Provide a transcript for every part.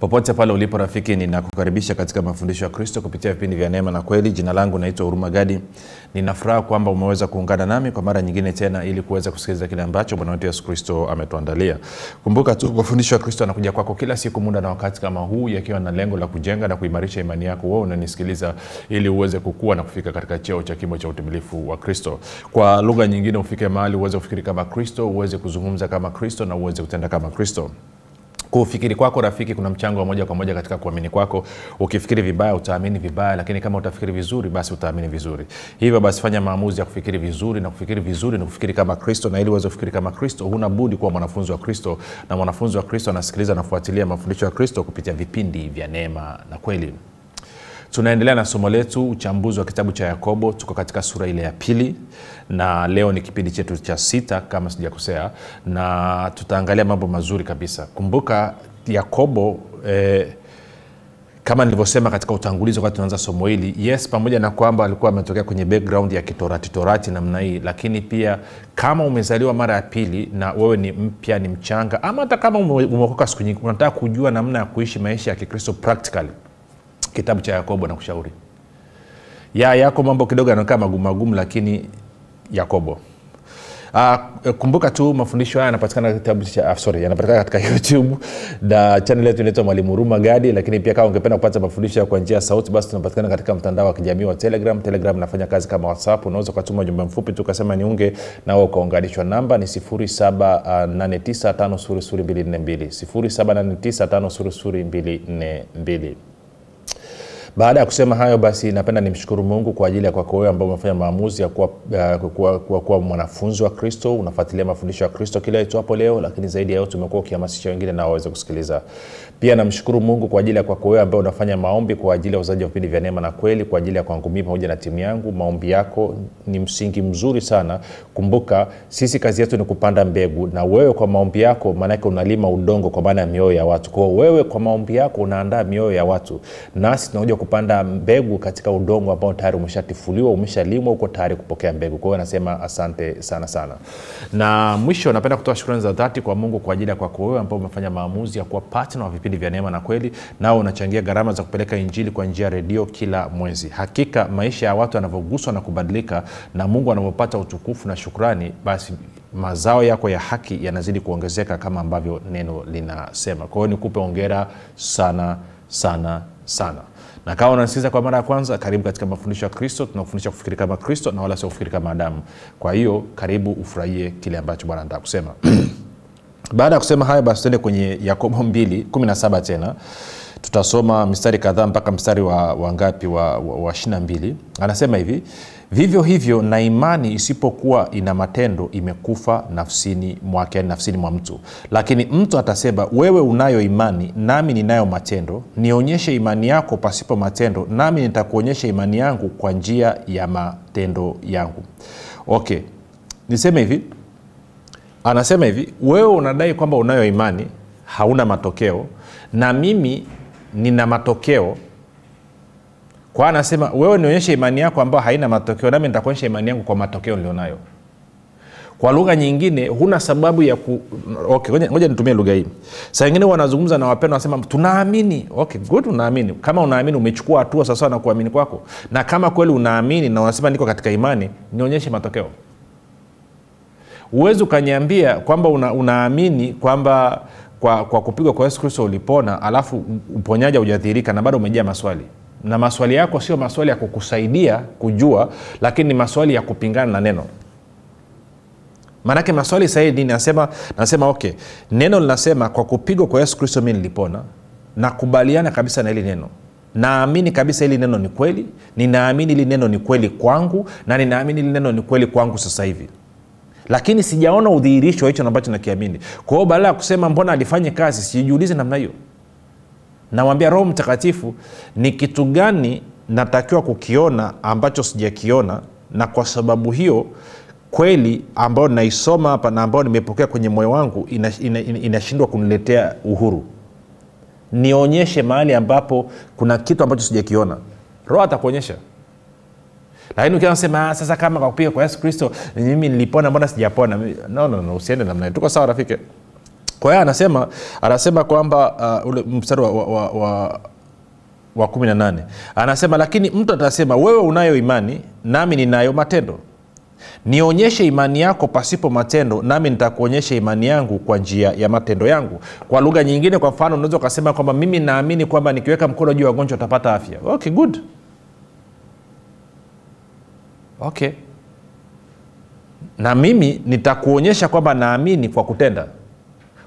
popote pale ulipo rafiki ninakukaribisha katika mafundisho ya kristo kupitia vipindi vya neema na kweli. Jina langu naitwa huruma gadi. Ninafuraha kwamba umeweza kuungana nami kwa mara nyingine tena ili kuweza kusikiliza kile ambacho bwana wetu yesu kristo ametuandalia. Kumbuka tu mafundisho ya kristo anakuja kwako kila siku muda na wakati kama huu yakiwa na lengo la kujenga na kuimarisha imani yako. Wewe unanisikiliza ili uweze kukua na kufika katika cheo cha kimo cha utimilifu wa kristo. Kwa lugha nyingine ufike mahali uweze kufikiri kama kristo uweze kuzungumza kama kristo na uweze kutenda kama kristo kufikiri kwako rafiki kuna mchango wa moja kwa moja katika kuamini kwako. Ukifikiri vibaya utaamini vibaya lakini kama utafikiri vizuri basi utaamini vizuri. Hivyo basi fanya maamuzi ya kufikiri vizuri na kufikiri vizuri ni kufikiri kama kristo na ili uweze kufikiri kama kristo huna budi kuwa mwanafunzi wa kristo. Na mwanafunzi wa kristo anasikiliza nafuatilia mafundisho ya kristo kupitia vipindi vya neema na kweli tunaendelea na somo letu uchambuzi wa kitabu cha yakobo. Tuko katika sura ile ya pili na leo ni kipindi chetu cha sita kama sijakosea na tutaangalia mambo mazuri kabisa. Kumbuka yakobo eh, kama nilivyosema katika utangulizi wakati tunaanza somo hili yes pamoja na kwamba alikuwa ametokea kwenye background ya kitorati torati namna hii lakini pia kama umezaliwa mara ya pili na wewe ni mpya ni mchanga ama hata kama umeokoka siku nyingi unataka kujua namna ya kuishi maisha ya kikristo practically kitabu cha yakobo na kushauri. Ya yako mambo kidogo yanakaa magumu magumu lakini yakobo. Uh, kumbuka tu mafundisho haya yanapatikana kitabu cha uh, sorry yanapatikana katika youtube. Na chanel yetu inaitwa mwalimu huruma gadi lakini pia kama ungependa kupata mafundisho kwa njia ya sauti basi tunapatikana katika mtandao wa kijamii wa telegram. Telegram inafanya kazi kama whatsapp. Unaweza ukatuma jumbe mfupi tu ukasema niunge nao ukaunganishwa. Namba ni 7895242 7895242 baada ya kusema hayo basi napenda nimshukuru mungu kwa ajili ya kwako wewe ambao umefanya maamuzi ya kuwa, mwanafunzi wa kristo unafuatilia mafundisho ya kristo kila itwapo leo lakini zaidi ya yote umekuwa ukihamasisha wengine na waweze kusikiliza pia namshukuru mungu kwa ajili ya kwako wewe ambaye unafanya maombi kwa ajili ya uzaji wa vipindi vya neema na kweli kwa ajili ya kwangu mii pamoja na timu yangu. Maombi yako ni msingi mzuri sana. Kumbuka sisi kazi yetu ni kupanda mbegu na wewe kwa maombi yako maanake unalima udongo kwa maana ya mioyo ya watu. Kwao wewe kwa maombi yako unaandaa mioyo ya watu nasi tunakuja kupanda mbegu katika udongo ambao tayari umeshatifuliwa umeshalimwa uko tayari kupokea mbegu. Kwa hiyo anasema asante sana sana. Na mwisho napenda kutoa shukrani za dhati kwa mungu kwa ajili ya kwako wewe ambao umefanya maamuzi ya kuwa patna wa vipindi vya neema na kweli nao unachangia gharama za kupeleka injili kwa njia ya redio kila mwezi. Hakika maisha ya watu yanavyoguswa na kubadilika na mungu anavyopata utukufu na shukrani basi mazao yako ya haki yanazidi kuongezeka kama ambavyo neno linasema. Kwa hiyo nikupe ongera sana sana sana. Na kama unasikiza kwa mara ya kwanza karibu katika mafundisho ya kristo. Tunakufundisha kufikiri kama kristo na wala sio kufikiri kama adamu. Kwa hiyo karibu ufurahie kile ambacho bwana anataka kusema baada ya kusema hayo basi tuende kwenye yakobo 2 17 tena. Tutasoma mstari kadhaa mpaka mstari wa, wa ngapi wa, wa, wa 22 anasema hivi vivyo hivyo na imani isipokuwa ina matendo imekufa nafsini mwake yani nafsini mwa mtu. Lakini mtu atasema wewe unayo imani nami ninayo matendo. Nionyeshe imani yako pasipo matendo nami nitakuonyesha imani yangu kwa njia ya matendo yangu. Okay niseme hivi anasema hivi wewe unadai kwamba unayo imani hauna matokeo na mimi nina matokeo. Kwa anasema wewe nionyeshe imani yako ambayo haina matokeo nami nitakuonyesha imani yangu kwa matokeo nilionayo. Kwa lugha nyingine huna sababu ya ku okay, ngoja nitumie lugha hii. Saa ingine wanazungumza na wapendo wanasema tunaamini. Okay, good unaamini. Kama unaamini umechukua hatua sawasawa na kuamini kwako. Na kama kweli unaamini na unasema niko katika imani nionyeshe matokeo huwezi ukaniambia kwamba una, unaamini kwamba kwa, kwa kupigwa kwa yesu kristo ulipona alafu uponyaji haujadhihirika na bado umejaa maswali. Na maswali yako sio maswali ya kukusaidia kujua lakini ni maswali ya kupingana na neno. Maanake maswali sahihi nasema nasema okay. Neno linasema kwa kupigwa kwa yesu kristo mi nilipona nakubaliana kabisa na hili neno. Naamini kabisa hili neno ni kweli ninaamini hili neno ni kweli kwangu na ninaamini hili neno ni kweli kwangu sasa hivi lakini sijaona udhihirisho wa hicho ambacho nakiamini. Kwa hiyo badala ya kusema mbona alifanye kazi sijiulize namna hiyo. Namwambia roho mtakatifu ni kitu gani natakiwa kukiona ambacho sijakiona? Na kwa sababu hiyo kweli ambayo naisoma hapa na ambayo nimepokea kwenye moyo wangu inashindwa ina, ina, ina kuniletea uhuru. Nionyeshe mahali ambapo kuna kitu ambacho sijakiona. Roho atakuonyesha lakini ukiwa nasema sasa kama kwa kupiga kwa yesu kristo mimi nilipona mbona sijapona? No, no, no, usiende namna hiyo. Tuko sawa rafiki? Kwa hiyo anasema anasema kwamba uh, ule mstari wa, wa, wa, wa 18 anasema lakini mtu atasema wewe unayo imani nami ninayo matendo. Nionyeshe imani yako pasipo matendo nami nitakuonyesha imani yangu kwa njia ya matendo yangu. Kwa lugha nyingine kwa mfano unaweza ukasema kwamba mimi naamini kwamba nikiweka mkono juu ya wagonjwa utapata afya. Okay good okay. Na mimi nitakuonyesha kwamba naamini kwa kutenda.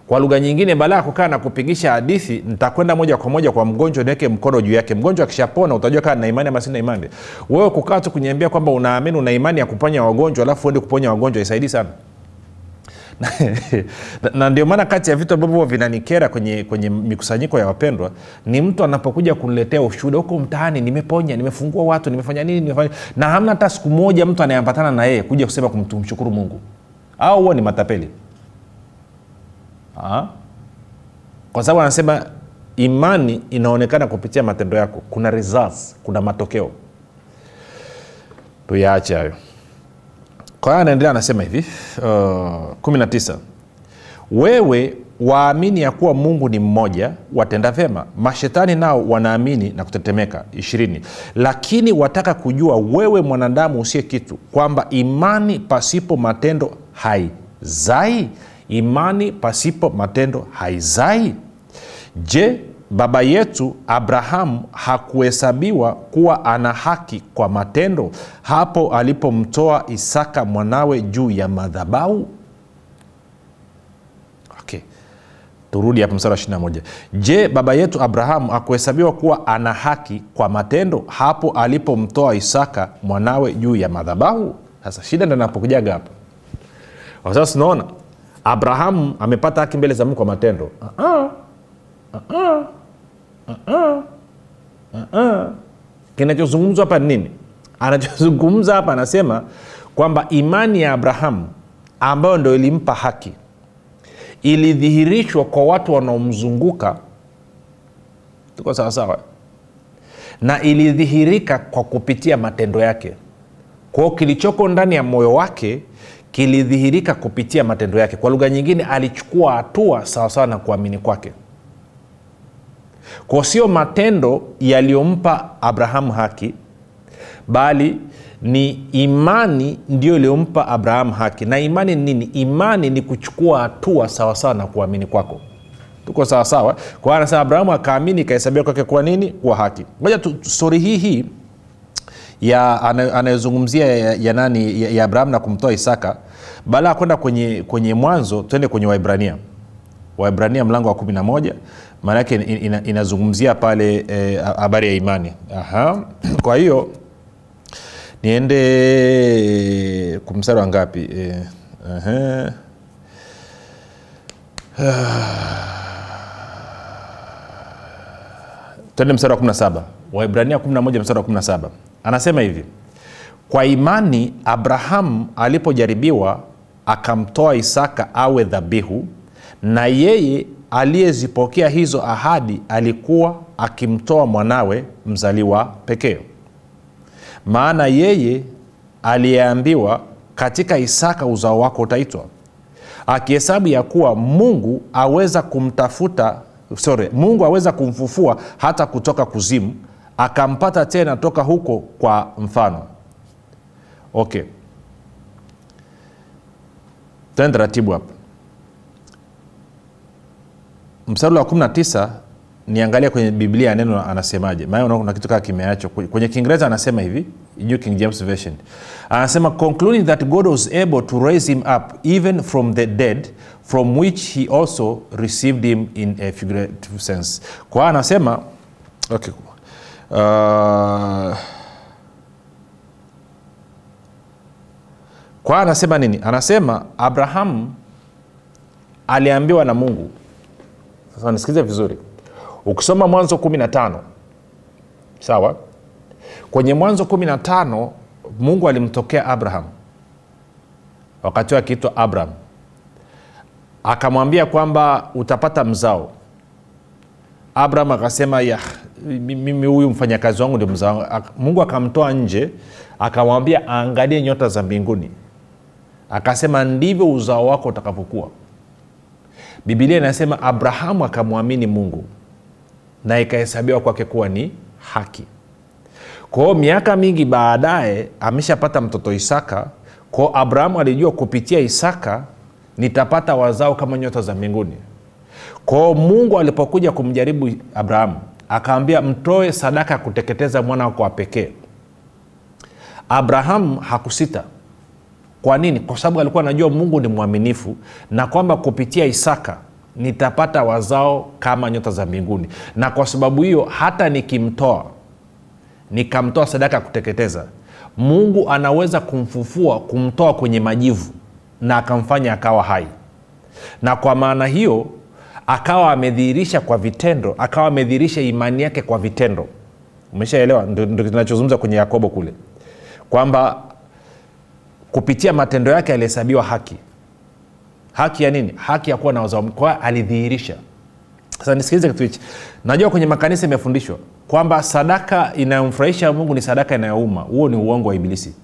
Kwa lugha nyingine baada ya kukaa na kupigisha hadithi nitakwenda moja kwa moja kwa mgonjwa niweke mkono juu yake. Mgonjwa akishapona utajua kaa na imani ama sina imani. Wewe kukaa tu kuniambia kwamba unaamini una imani ya kuponya wagonjwa alafu uende kuponya wagonjwa isaidii sana na, ndio maana kati ya vitu ambavyo vinanikera kwenye, kwenye mikusanyiko ya wapendwa ni mtu anapokuja kuniletea ushuhuda huko mtaani nimeponya nimefungua watu nimefanya nini nimefanya na hamna hata siku moja mtu anayeambatana na yeye kuja kusema kumshukuru mungu. Au huo ni matapeli? Aha. kwa sababu anasema imani inaonekana kupitia matendo yako. Kuna results kuna matokeo. Tuyaache hayo kwa hiyo anaendelea anasema hivi uh, 19 wewe waamini ya kuwa mungu ni mmoja watenda vyema. Mashetani nao wanaamini na kutetemeka. Ishirini. Lakini wataka kujua wewe mwanadamu usiye kitu kwamba imani pasipo matendo haizai? Imani pasipo matendo haizai? Je baba yetu abrahamu hakuhesabiwa kuwa ana haki kwa matendo hapo alipomtoa isaka mwanawe juu ya madhabau okay. turudi hapo msara wa 21 je baba yetu abrahamu hakuhesabiwa kuwa ana haki kwa matendo hapo alipomtoa isaka mwanawe juu ya madhabahu sasa shida ndo napokujaga hapa sasa tunaona abrahamu amepata haki mbele za mungu kwa matendo uh-uh. Uh-uh. Uh-uh. Uh-uh. kinachozungumzwa hapa ni nini? Anachozungumza hapa anasema kwamba imani ya abrahamu ambayo ndo ilimpa haki ilidhihirishwa kwa watu wanaomzunguka. Tuko sawasawa na ilidhihirika kwa kupitia matendo yake. Kwao kilichoko ndani ya moyo wake kilidhihirika kupitia matendo yake. Kwa lugha nyingine alichukua hatua sawasawa na kuamini kwake kwa sio matendo yaliyompa abrahamu haki bali ni imani ndio iliyompa abrahamu haki. Na imani ni nini? Imani ni kuchukua hatua sawasawa na kuamini kwako. Tuko sawasawa kwa anasema abrahamu akaamini ikahesabia kwake kuwa nini? Kuwa haki. Moja stori hii hii ya anayozungumzia ya, ya nani? Ya, ya abrahamu na kumtoa isaka. Baada ya kwenda kwenye, kwenye mwanzo twende kwenye waibrania. Waibrania mlango wa 11 maana inazungumzia ina, pale habari e, ya imani. Aha. kwa hiyo niende kumsara wa ngapi? E, twende mstari wa 17 waibrania 11 mstari wa 17 anasema hivi kwa imani abrahamu alipojaribiwa akamtoa isaka awe dhabihu na yeye aliyezipokea hizo ahadi alikuwa akimtoa mwanawe mzaliwa pekee. Maana yeye aliyeambiwa katika isaka uzao wako utaitwa. Akihesabu ya kuwa mungu aweza kumtafuta sorry, mungu aweza kumfufua hata kutoka kuzimu akampata tena toka huko kwa mfano. Okay. Tende taratibu hapa mstari wa 19 niangalia kwenye biblia neno anasemaje. Maana kuna kitu kaa kimeachwa. Kwenye kiingereza anasema hivi new king james version. Anasema concluding that god was able to raise him up even from the dead from which he also received him in a figurative sense. Kwa anasema okay. uh, kwa anasema nini? Anasema abrahamu aliambiwa na mungu sasa nisikilize vizuri. Ukisoma mwanzo 15 sawa? Kwenye mwanzo 15 mungu alimtokea abraham. Wakati akiitwa abraham. Akamwambia kwamba utapata mzao. Abraham akasema ya mimi huyu mfanyakazi wangu ndio mzao mungu akamtoa nje akamwambia aangalie nyota za mbinguni. Akasema ndivyo uzao wako utakavyokuwa bibilia inasema abrahamu akamwamini mungu na ikahesabiwa kwake kuwa ni haki. Kwao miaka mingi baadaye ameshapata mtoto isaka. Kwao abrahamu alijua kupitia isaka nitapata wazao kama nyota za mbinguni. Kwao mungu alipokuja kumjaribu abrahamu akaambia mtoe sadaka ya kuteketeza mwana wako wa pekee. Abrahamu hakusita kwa nini? Kwa sababu alikuwa anajua mungu ni mwaminifu na kwamba kupitia isaka nitapata wazao kama nyota za mbinguni. Na kwa sababu hiyo hata nikimtoa nikamtoa sadaka ya kuteketeza mungu anaweza kumfufua kumtoa kwenye majivu na akamfanya akawa hai. Na kwa maana hiyo akawa amedhihirisha kwa vitendo akawa amedhihirisha imani yake kwa vitendo. Umeshaelewa? Ndo kinachozungumza kwenye yakobo kule. Kwamba kupitia matendo yake alihesabiwa haki. Haki ya nini? Haki ya kuwa na wazao kwa alidhihirisha. Sasa nisikilize kitu hichi. Najua kwenye makanisa imefundishwa kwamba sadaka inayomfurahisha mungu ni sadaka inayouma. Huo ni uongo wa ibilisi.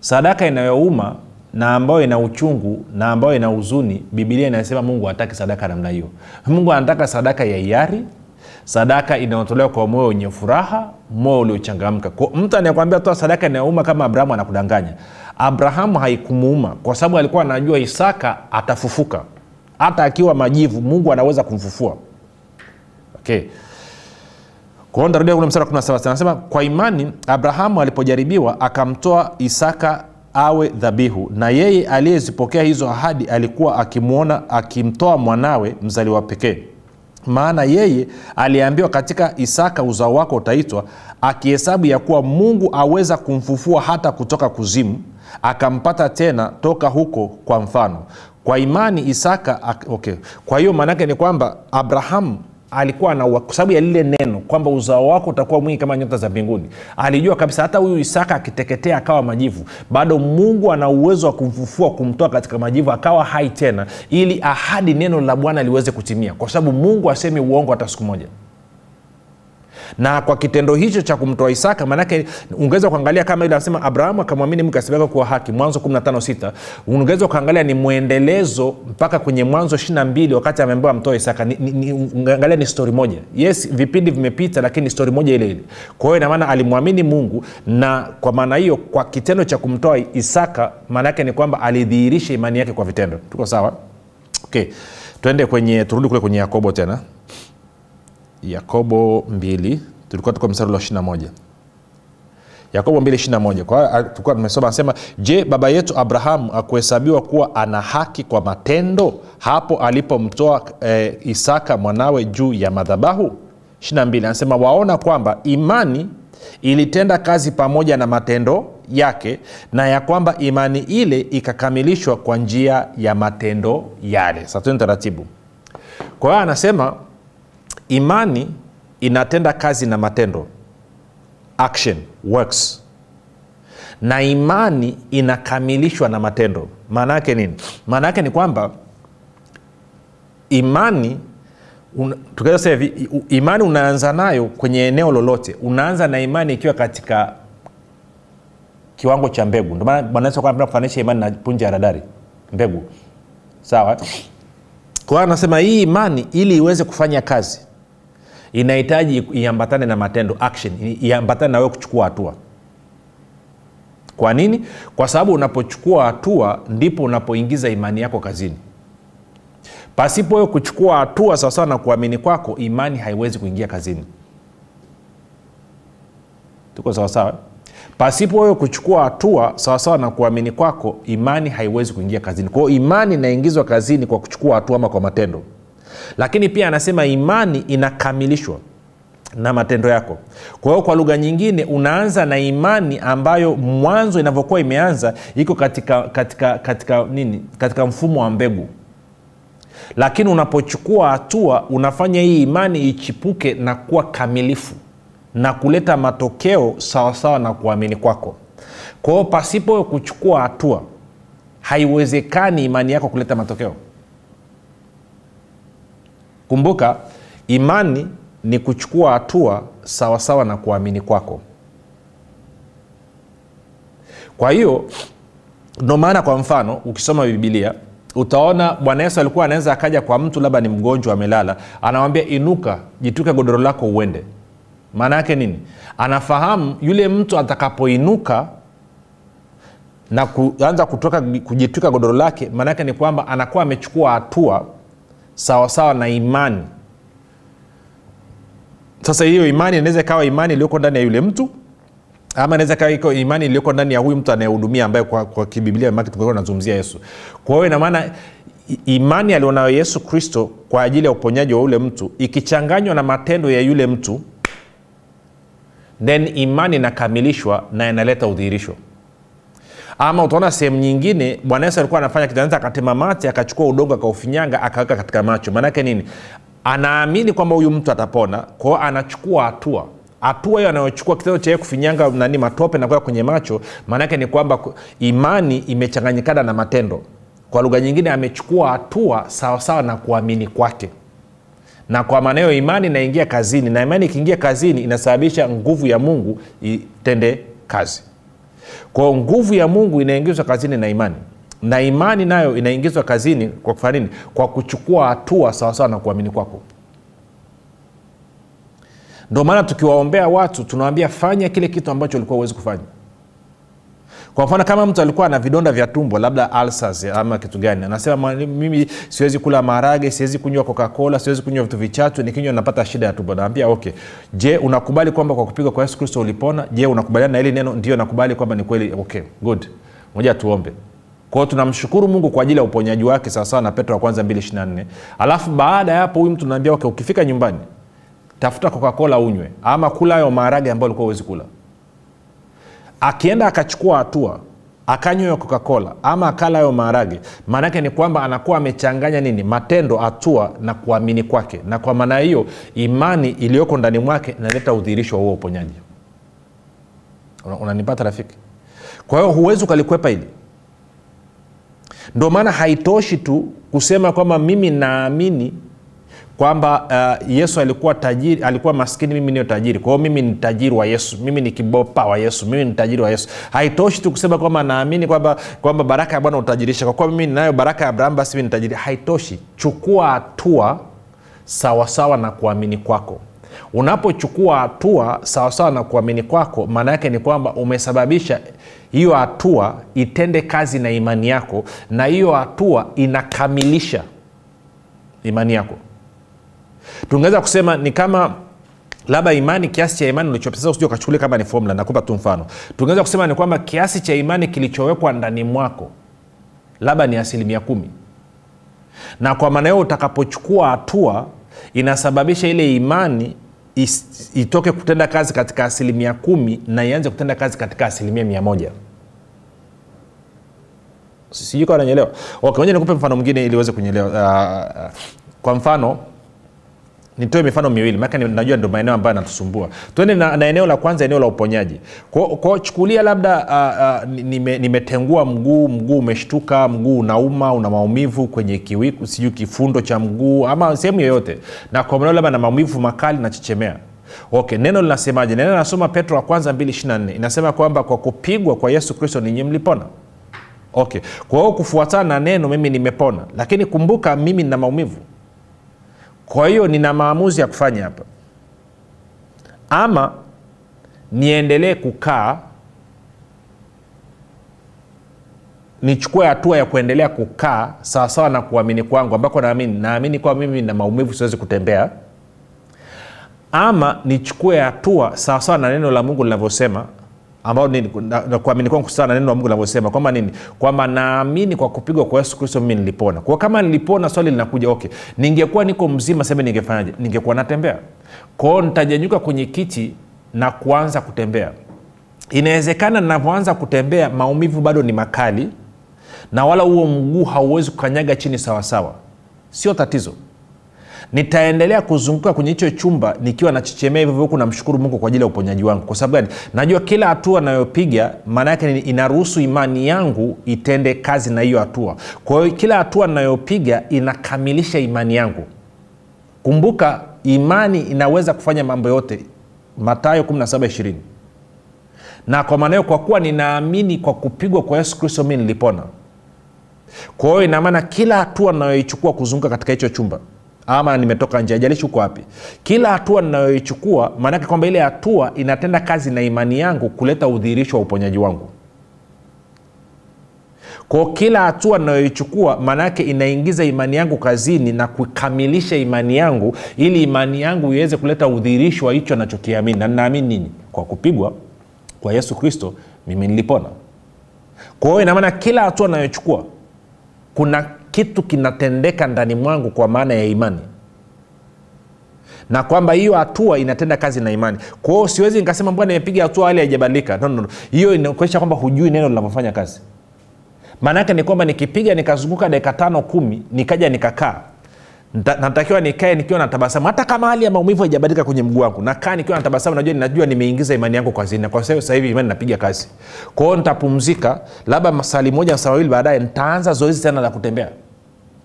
Sadaka inayouma na ambayo ina uchungu na ambayo ina huzuni bibilia inasema mungu hataki sadaka namna hiyo. Mungu anataka sadaka ya hiari sadaka inayotolewa kwa moyo wenye furaha moyo uliochangamka. Mtu anayekwambia toa sadaka inayouma kama abrahamu anakudanganya abrahamu haikumuuma kwa sababu alikuwa anajua isaka atafufuka. Hata akiwa majivu mungu anaweza kumfufua. Okay. Kwao ndarudia kule msara 17 anasema kwa imani abrahamu alipojaribiwa akamtoa isaka awe dhabihu na yeye aliyezipokea hizo ahadi alikuwa akimwona akimtoa mwanawe mzaliwa pekee maana yeye aliambiwa katika isaka uzao wako utaitwa akihesabu ya kuwa mungu aweza kumfufua hata kutoka kuzimu akampata tena toka huko kwa mfano kwa imani isaka okay. kwa hiyo maanaake ni kwamba abrahamu alikuwa na kwa sababu ya lile neno kwamba uzao wako utakuwa mwingi kama nyota za mbinguni. Alijua kabisa hata huyu isaka akiteketea akawa majivu bado mungu ana uwezo wa kumfufua kumtoa katika majivu akawa hai tena ili ahadi neno la bwana liweze kutimia. Kwa sababu mungu asemi uongo hata siku moja na kwa kitendo hicho cha kumtoa isaka maanake ungeweza kuangalia kama ile anasema abrahamu akamwamini mungu asibaka kuwa haki mwanzo 156 ungeweza ukaangalia ni mwendelezo mpaka kwenye mwanzo 22 wakati ameambiwa mtoa isaka. Ni, ni, ni, ni stori moja. Yes vipindi vimepita lakini stori moja ile ile. Kwa hiyo inamaana alimwamini mungu na kwa maana hiyo kwa kitendo cha kumtoa isaka maanake ni kwamba alidhihirisha imani yake kwa vitendo. Tuko sawa? Okay. Twende kwenye turudi kule kwenye yakobo tena yakobo 2 tulikuwa tuko mstari wa 21 yakobo 221 kwa tulikuwa tumesoma anasema je baba yetu abrahamu akuhesabiwa kuwa ana haki kwa matendo hapo alipomtoa e, isaka mwanawe juu ya madhabahu? 22 anasema waona kwamba imani ilitenda kazi pamoja na matendo yake na ya kwamba imani ile ikakamilishwa kwa njia ya matendo yale. Sasa tueni taratibu. Kwa hiyo anasema imani inatenda kazi na matendo. Action works. Na imani inakamilishwa na matendo. Maana yake nini? Maana yake ni kwamba imani tukaweza sema hivi imani unaanza nayo kwenye eneo lolote. Unaanza na imani ikiwa katika kiwango cha mbegu. Ndio maana imani na punje ya radari mbegu. Sawa? Kwa anasema hii imani ili iweze kufanya kazi inahitaji iambatane na matendo action iambatane na wewe kuchukua hatua. Kwa nini? Kwa sababu unapochukua hatua ndipo unapoingiza imani yako kazini. Pasipo wewe kuchukua hatua sawasawa na kuamini kwako imani haiwezi kuingia kazini. Tuko sawasawa? Pasipo wewe kuchukua hatua sawasawa na kuamini kwako imani haiwezi kuingia kazini. Kwao imani inaingizwa kazini kwa kuchukua hatua ama kwa matendo lakini pia anasema imani inakamilishwa na matendo yako. Kwa hiyo kwa lugha nyingine unaanza na imani ambayo mwanzo inavyokuwa imeanza iko katika katika katika nini? Katika mfumo wa mbegu. Lakini unapochukua hatua unafanya hii imani ichipuke na kuwa kamilifu na kuleta matokeo sawasawa na kuamini kwako. Kwa hiyo pasipo kuchukua hatua haiwezekani imani yako kuleta matokeo kumbuka imani ni kuchukua hatua sawasawa na kuamini kwako. Kwa hiyo ndo maana kwa mfano ukisoma bibilia utaona bwana yesu alikuwa anaweza akaja kwa mtu labda ni mgonjwa amelala anawambia inuka jituke godoro lako uende. Maana yake nini? Anafahamu yule mtu atakapoinuka na kuanza kutoka kujitwika godoro lake maanaake ni kwamba anakuwa amechukua hatua sawasawa na imani. Sasa hiyo imani inaweza ikawa imani iliyoko ndani ya yule mtu ama inaweza kawa imani iliyoko ndani ya huyu mtu anayehudumia ambaye kwa, kwa kibiblia nazungumzia yesu. Kwa hiyo inamaana imani alionayo yesu kristo kwa ajili ya uponyaji wa yule mtu ikichanganywa na matendo ya yule mtu then imani inakamilishwa na inaleta udhihirisho ama utaona sehemu nyingine bwana yesu alikuwa anafanya kitu akatema mate akachukua udongo akaufinyanga akaweka katika macho. Maanake nini? Anaamini kwamba huyu mtu atapona kwao anachukua hatua. Hatua hiyo anayochukua kitendo cha kufinyanga nani matope na kuweka kwenye macho maanake ni kwamba imani imechanganyikana na matendo. Kwa lugha nyingine amechukua hatua sawasawa na kuamini kwake. Na kwa maana hiyo imani inaingia kazini na imani ikiingia kazini inasababisha nguvu ya mungu itende kazi kwao nguvu ya mungu inaingizwa kazini na imani. Na imani nayo inaingizwa kazini kwa kufanya nini? Kwa kuchukua hatua sawasawa na kuamini kwako. Ndio maana tukiwaombea watu tunawambia fanya kile kitu ambacho ulikuwa uwezi kufanya kwa mfano kama mtu alikuwa na vidonda vya tumbo labda alsas ama kitu gani anasema mimi siwezi kula maharage siwezi kunywa coca-cola siwezi kunywa vitu vichatu nikinywa napata shida ya tumbo. Naambia okay. Je unakubali kwamba kwa kupigwa kwa yesu kristo ulipona? Je unakubaliana na hili neno? Ndio nakubali kwamba ni kweli. Okay good. Moja tuombe. Kwao tunamshukuru mungu kwa ajili ya uponyaji wake sawasawa na petro wa kwanza 224 alafu baada ya hapo huyu mtu naambia okay ukifika nyumbani tafuta coca-cola unywe ama kula hayo maharage ambayo ulikuwa huwezi kula akienda akachukua hatua akanywa hiyo coca-cola ama akala hayo maharage maanaake ni kwamba anakuwa amechanganya nini? Matendo hatua na kuamini kwake. Na kwa maana hiyo imani iliyoko ndani mwake inaleta udhihirisho wa huo uponyaji. Unanipata una rafiki? Kwa hiyo huwezi ukalikwepa hili. Ndio maana haitoshi tu kusema kwamba mimi naamini kwamba uh, yesu alikuwa tajiri alikuwa maskini mimi niyo tajiri. Kwa hiyo mimi ni tajiri wa yesu. Mimi ni kibopa wa yesu. Mimi ni tajiri wa yesu. Haitoshi tu kusema kwamba naamini kwamba kwamba baraka ya bwana utajirisha kwa kuwa mimi ninayo baraka ya abraham basi mimi ni tajiri. Haitoshi. Chukua hatua sawasawa na kuamini kwako. Unapochukua hatua sawasawa na kuamini kwako maana yake ni kwamba umesababisha hiyo hatua itende kazi na imani yako na hiyo hatua inakamilisha imani yako tungeweza kusema ni kama labda imani kiasi cha imani ulichopesa usije ukachukulia kama ni formula nakupa tu mfano. Tungeweza kusema ni kwamba kiasi cha imani kilichowekwa ndani mwako labda ni asilimia kumi. Na kwa maana hiyo utakapochukua hatua inasababisha ile imani is, itoke kutenda kazi katika asilimia kumi na ianze kutenda kazi katika asilimia mia moja. Sijui kawa nanyelewa okay, nikupe mfano mwingine ili uweze kunyelewa uh, kwa mfano nitoe mifano miwili maake najua ndo maeneo ambayo anatusumbua tuende na, na eneo la kwanza eneo la uponyaji. Kwao chukulia labda uh, uh, nime, nimetengua mguu mguu umeshtuka mguu unauma una maumivu kwenye kiwiku sijui kifundo cha mguu ama sehemu yoyote. Na kwa mneo labda na maumivu makali nachechemea okay neno linasemaje? Neno linasoma petro wa kwanza 224 inasema kwamba kwa kupigwa kwa yesu kristo ninyi mlipona. Okay kwa hiyo kufuatana na neno mimi nimepona. Lakini kumbuka mimi nina maumivu kwa hiyo nina maamuzi ya kufanya hapa. Ama niendelee kukaa nichukue hatua ya kuendelea kukaa sawasawa na kuamini kwangu ambako naamini naamini kwa mimi na maumivu siwezi kutembea. Ama nichukue hatua sawasawa na neno la mungu linavyosema ambao kuamini kwangu sana na neno la mungu linavyosema kwamba nini? Kwamba naamini kwa kupigwa kwa yesu kristo mimi nilipona. Kwa kama nilipona swali linakuja okay. Ningekuwa niko mzima seme ningefanyaje? Ningekuwa natembea. Kwao nitajanyuka kwenye kiti na kuanza kutembea. Inawezekana ninavyoanza kutembea maumivu bado ni makali na wala huo mguu hauwezi kukanyaga chini sawasawa. Sio tatizo nitaendelea kuzunguka kwenye hicho chumba nikiwa nachechemea hivyo huku namshukuru mungu kwa ajili ya uponyaji wangu. Kwa sababu gani? Najua kila hatua nayopiga maana yake inaruhusu imani yangu itende kazi na hiyo hatua. Kwa hiyo kila hatua nayopiga inakamilisha imani yangu. Kumbuka imani inaweza kufanya mambo yote. Matayo 17 na kwa maana hiyo kwa kuwa ninaamini kwa kupigwa kwa yesu kristo mi nilipona. Kwa hiyo inamaana kila hatua nayoichukua kuzunguka katika hicho chumba ama nimetoka nje ajalishi huko wapi. Kila hatua ninayoichukua maanake kwamba ile hatua inatenda kazi na imani yangu kuleta udhihirisho wa uponyaji wangu. Kwao kila hatua ninayoichukua maanaake inaingiza imani yangu kazini na kukamilisha imani yangu ili imani yangu iweze kuleta udhihirisho wa hicho anachokiamini na ninaamini nini? Kwa kupigwa kwa yesu kristo mimi nilipona. Kwa hiyo inamaana kila hatua nayochukua kuna kitu kinatendeka ndani mwangu kwa maana ya imani. Na kwamba hiyo hatua inatenda kazi na imani. Kwao siwezi nikasema mbona nimepiga hatua hali haijabadilika no, no, no. hiyo inakuonyesha kwamba hujui neno linavyofanya kazi. Maana yake ni kwamba nikipiga nikazunguka dakika tano kumi nikaja nikakaa. Natakiwa nikae nikiwa na tabasamu. Hata kama hali ya maumivu haijabadilika kwenye mguu wangu nakaa nikiwa na tabasamu najua ninajua nimeingiza imani yangu kazini. Kwa sasa hivi imani napiga kazi. Kwao nitapumzika labda masali moja saa mawili baadaye nitaanza zoezi tena la kutembea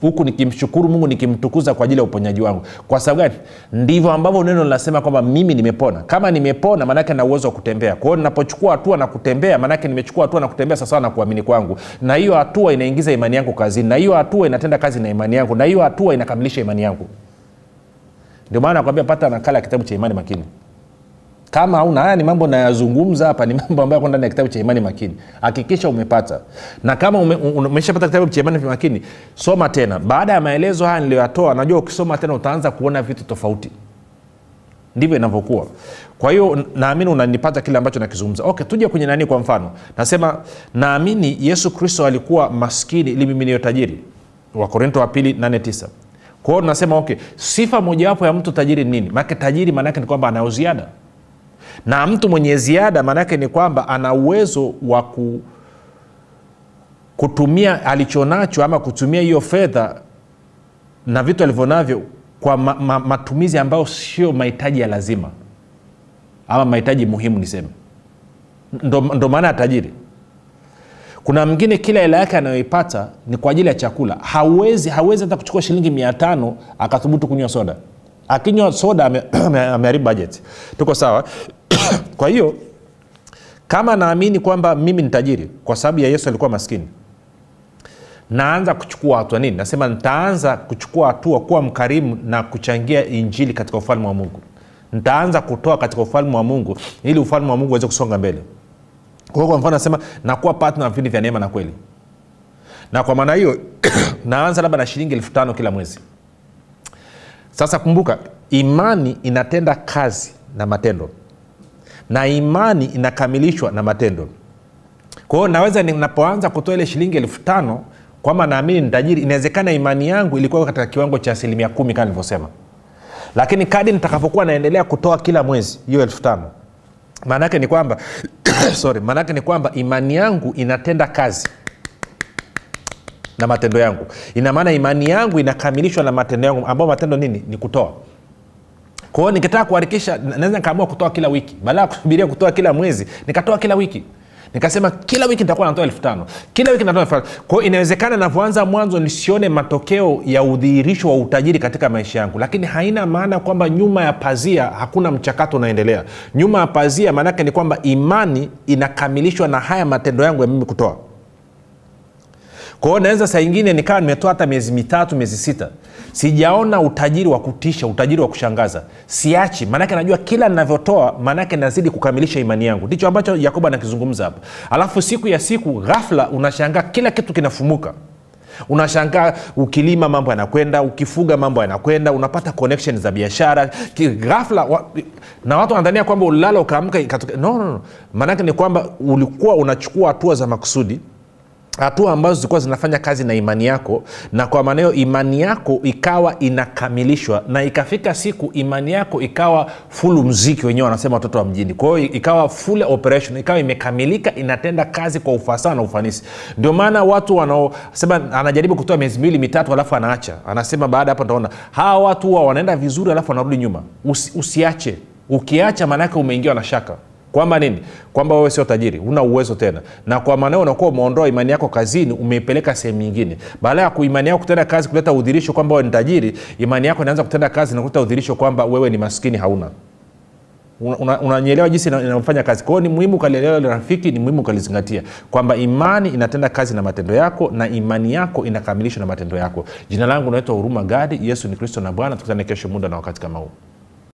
huku nikimshukuru mungu nikimtukuza kwa ajili ya uponyaji wangu. Kwa sababu gani? Ndivyo ambavyo neno linasema kwamba mimi nimepona. Kama nimepona maanake na uwezo wa kutembea. Kwa hiyo ninapochukua hatua na kutembea maanake nimechukua hatua na kutembea sawasawa na kuamini kwangu. Na hiyo hatua inaingiza imani yangu kazini. Na hiyo hatua inatenda kazi na imani yangu. Na hiyo hatua inakamilisha imani yangu. Ndio maana nakwambia pata nakala ya kitabu cha imani makini kama hauna haya ni mambo nayazungumza hapa ni mambo ambayo ndani ya kitabu cha imani makini. Hakikisha umepata. Na kama ume, ume- umeshapata kitabu cha imani makini soma tena. Baada ya maelezo haya niliyoyatoa najua ukisoma tena utaanza kuona vitu tofauti. Ndivyo inavyokuwa. Kwa hiyo naamini unanipata kile ambacho nakizungumza. Okay tuje kwenye nani kwa mfano. Nasema naamini yesu kristo alikuwa maskini ili mimi niyo tajiri. Wakorinto wa pili 89 kwa hiyo tunasema okay sifa mojawapo ya mtu tajiri nini? Maanake tajiri maanaake ni kwamba anayo ziada na mtu mwenye ziada maanaake ni kwamba ana uwezo wa ku, kutumia alichonacho ama kutumia hiyo fedha na vitu alivyonavyo kwa ma, ma, matumizi ambayo sio mahitaji ya lazima ama mahitaji muhimu niseme. Ndo, ndo maana ya tajiri. Kuna mwingine kila hela yake anayoipata ni kwa ajili ya chakula. Hawezi hawezi hata kuchukua shilingi mia tano akathubutu kunywa soda. Akinywa soda ameharibu ame- ame- budget. Tuko sawa kwa hiyo kama naamini kwamba mimi ni tajiri kwa sababu ya yesu alikuwa maskini naanza kuchukua hatua. Nini? Nasema nitaanza kuchukua hatua kuwa mkarimu na kuchangia injili katika ufalme wa mungu. Nitaanza kutoa katika ufalme wa mungu ili ufalme wa mungu uweze kusonga mbele. Kwa kwa mfano nasema nakuwa patna wa vipindi vya neema na kweli. Na kwa maana hiyo naanza labda na shilingi elfu tano kila mwezi. Sasa kumbuka imani inatenda kazi na matendo na imani inakamilishwa na matendo. Kwa hiyo naweza ninapoanza kutoa ile shilingi elfu tano kwamba naamini ni tajiri inawezekana imani yangu ilikuwa katika kiwango cha asilimia kumi kama nilivyosema. Lakini kadi nitakapokuwa naendelea kutoa kila mwezi hiyo elfu tano maanaake ni kwamba sorry maanaake ni kwamba imani yangu inatenda kazi na matendo yangu. Ina maana imani yangu inakamilishwa na matendo yangu ambayo matendo nini? Ni kutoa kwa hiyo nikitaka kuharikisha naweza nikaamua kutoa kila wiki. Baada ya kusubiria kutoa kila mwezi nikatoa kila wiki. Nikasema kila wiki nitakuwa natoa elfu tano. Kila wiki natoa elfu inawezekana navyoanza mwanzo nisione matokeo ya udhihirisho wa utajiri katika maisha yangu. Lakini haina maana kwamba nyuma ya pazia hakuna mchakato unaendelea. Nyuma ya pazia maanake ni kwamba imani inakamilishwa na haya matendo yangu ya mimi kutoa kwa hiyo naweza saa ingine nikawa nimetoa hata miezi mitatu miezi sita. Sijaona utajiri wa kutisha utajiri wa kushangaza. Siachi. Maanake najua kila ninavyotoa maanake nazidi kukamilisha imani yangu. Ndicho ambacho yakobo anakizungumza hapa. Alafu siku ya siku ghafla unashangaa kila kitu kinafumuka. Unashangaa ukilima mambo yanakwenda ukifuga mambo yanakwenda unapata connection za biashara. Ghafla wa, na watu wanadhania kwamba ulala ukaamka no, no, no. maanake ni kwamba ulikuwa unachukua hatua za makusudi hatua ambazo zilikuwa zinafanya kazi na imani yako na kwa maana hiyo imani yako ikawa inakamilishwa na ikafika siku imani yako ikawa fulu mziki wenyewe wanasema watoto wa mjini. Kwa hiyo ikawa full operation ikawa imekamilika inatenda kazi kwa ufasaha na ufanisi. Ndio maana watu wanaosema anajaribu kutoa miezi miwili mitatu alafu anaacha. Anasema baada hapo ntaona hawa watu huwa wanaenda vizuri alafu wanarudi nyuma. Usi, usiache. Ukiacha maanaake umeingiwa na shaka kwamba nini? Kwamba wewe sio tajiri una uwezo tena. Na kwa maanao unakuwa umeondoa imani yako kazini umeipeleka sehemu nyingine. Baada ya imani yako kutenda kazi kuleta udhirisho kwamba wewe ni tajiri imani yako inaanza kutenda kazi na kuleta udhirisho kwamba wewe ni maskini hauna. Unanyelewa una, una jinsi inavyofanya kazi? Kwao ni muhimu ukalielewa rafiki ni muhimu ukalizingatia kwamba imani inatenda kazi na matendo yako na imani yako inakamilishwa na matendo yako. Jina langu unaitwa huruma gadi yesu ni kristo na bwana. Tukutane kesho muda na wakati kama huu